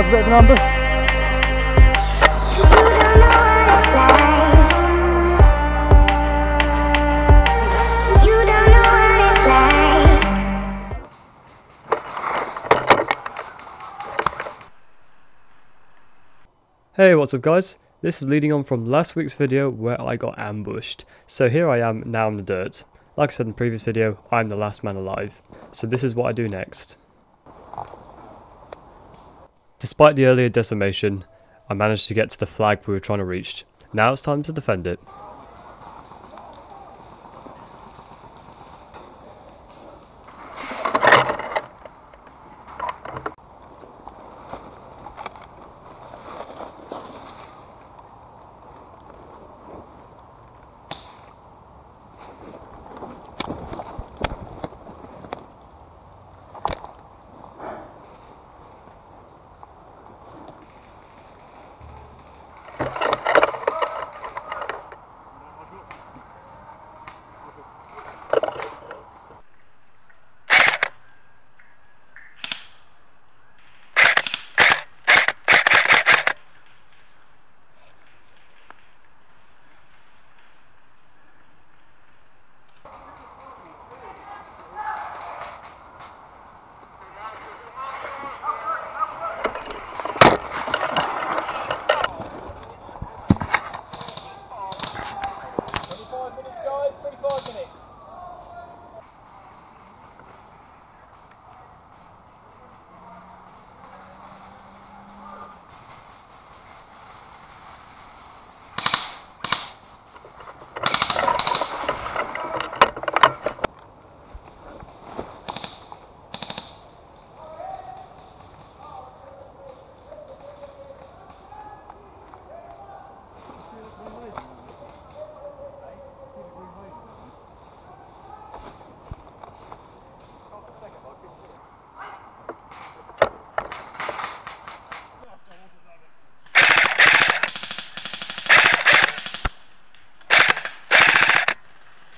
Was a bit of ambush. Hey, what's up guys? This is leading on from last week's video where I got ambushed. So here I am now in the dirt. Like I said in the previous video, I'm the last man alive. So this is what I do next. Despite the earlier decimation, I managed to get to the flag we were trying to reach. Now it's time to defend it.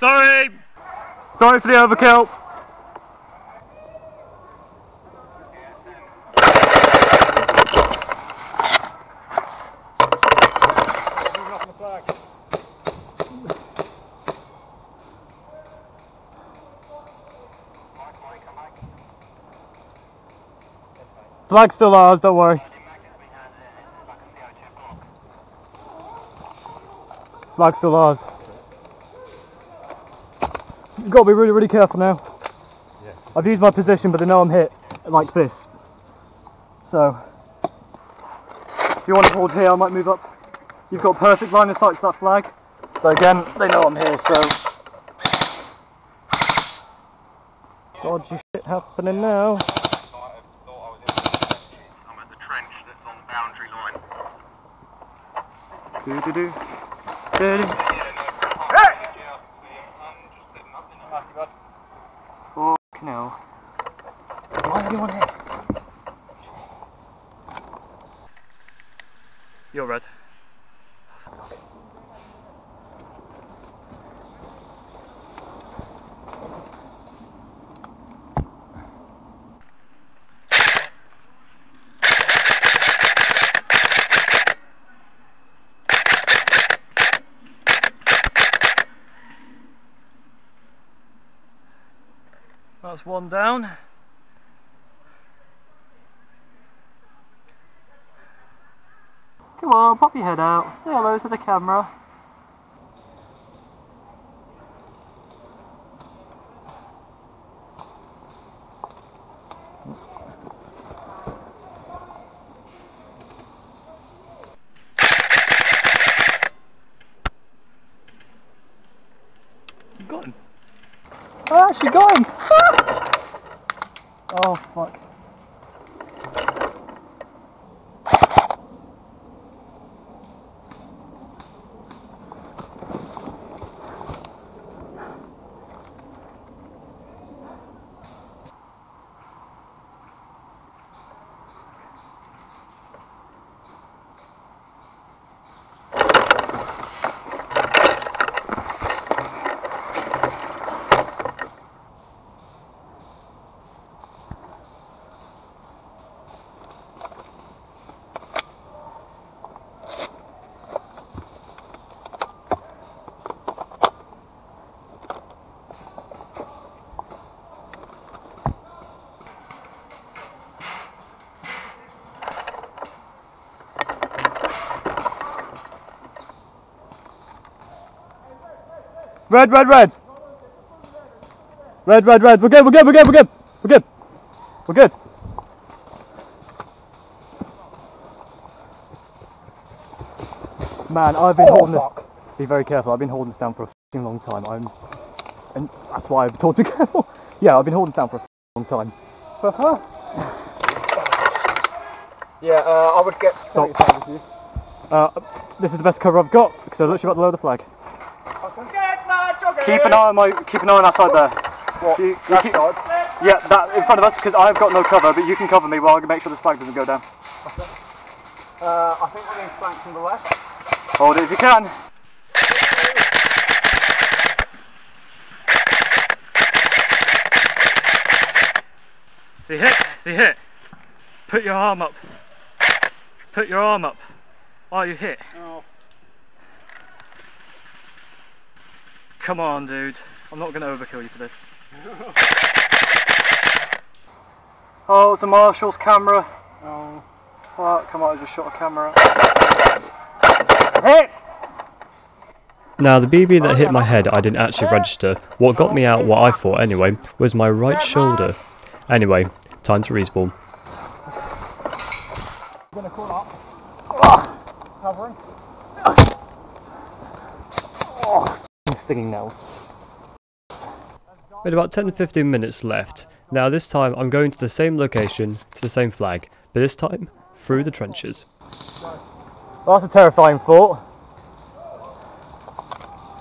Sorry! Sorry for the overkill. Flag's still ours, don't worry. Flag's still ours. You've got to be really, really careful now. I've used my position, but they know I'm hit like this. So, if you want to hold here, I might move up. You've got perfect line of sight to that flag. But again, they know I'm here, so. Dodgy shit happening now. I'm at the trench that's on the boundary line. Do do do. Do do. Why is anyone here? You're red. That's one down. Come on, pop your head out. Say hello to the camera. You got him. I actually got him. oh fuck. Red, red, red. Red, red, red. We're good, we're good, we're good, we're good. We're good. We're good. Man, I've been holding this. Be very careful. I've been holding this down for a fucking long time. I'm, and that's why I've told to be careful. Yeah, I've been holding this down for a long time. Yeah, uh, I would get Stop. with you. Uh, this is the best cover I've got because I'm literally about to lower the flag. Keep an eye on my, keep an eye on that side there. What? You- you that keep- side? Yeah, that in front of us because I've got no cover, but you can cover me while I make sure this flag doesn't go down. Uh, I think we're being flanked from the left. Hold it if you can. See hit, see hit. Put your arm up. Put your arm up. While you hit. Oh. Come on, dude. I'm not going to overkill you for this. oh, it's a Marshal's camera. Oh. Fuck, come on, I just shot a camera. Hit! Now the BB that oh, hit my head I didn't actually register. What got me out, what I thought anyway, was my right shoulder. Anyway, time to respawn. We're gonna call up. Covering. Stinging nails. With about 10-15 minutes left. Now this time I'm going to the same location, to the same flag, but this time through the trenches. Well, that's a terrifying thought.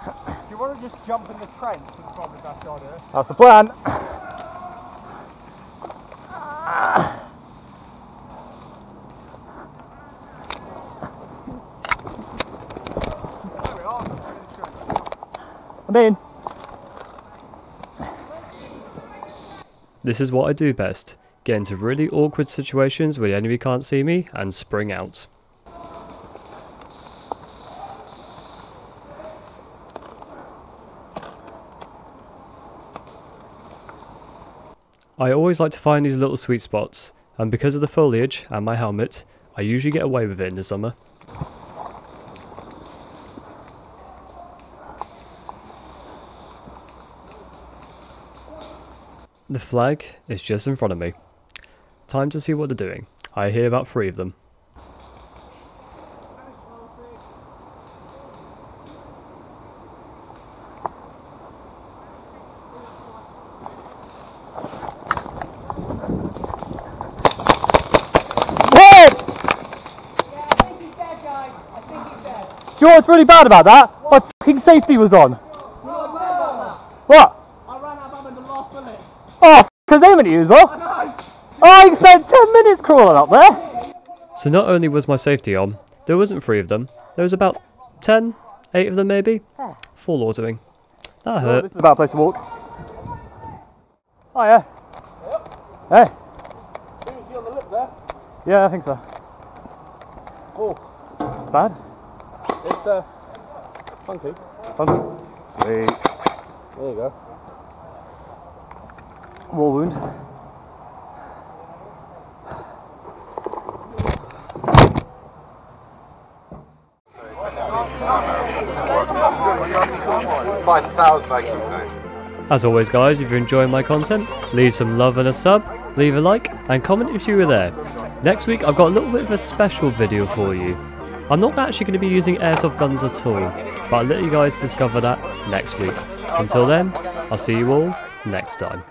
Do you want to just jump in the trench? It's probably the best idea. That's the plan. There we are. in the trench. I'm in. This is what I do best. Get into really awkward situations where the enemy can't see me and spring out. I always like to find these little sweet spots, and because of the foliage and my helmet, I usually get away with it in the summer. The flag is just in front of me. Time to see what they're doing. I hear about three of them. Hit! Do you know what's really bad about that? My fucking safety was on. What? I ran out of ammo in the last minute. Oh, because aiming at you as well. Oh, you spent 10 minutes crawling up there. So not only was my safety on, there wasn't three of them. There was about 10, 8 of them maybe. Full autoing. That Oh, hurt. this is a bad place to walk. Oh, yeah. Hey. Seriously on the lip there. Yeah, I think so. Oh, Bad? it's uh, funky. Funky. Sweet. There you go. Wall wound. As always guys, if you're enjoying my content, leave some love and a sub, leave a like, and comment if you were there. Next week I've got a little bit of a special video for you. I'm not actually going to be using airsoft guns at all, but I'll let you guys discover that next week. Until then, I'll see you all next time.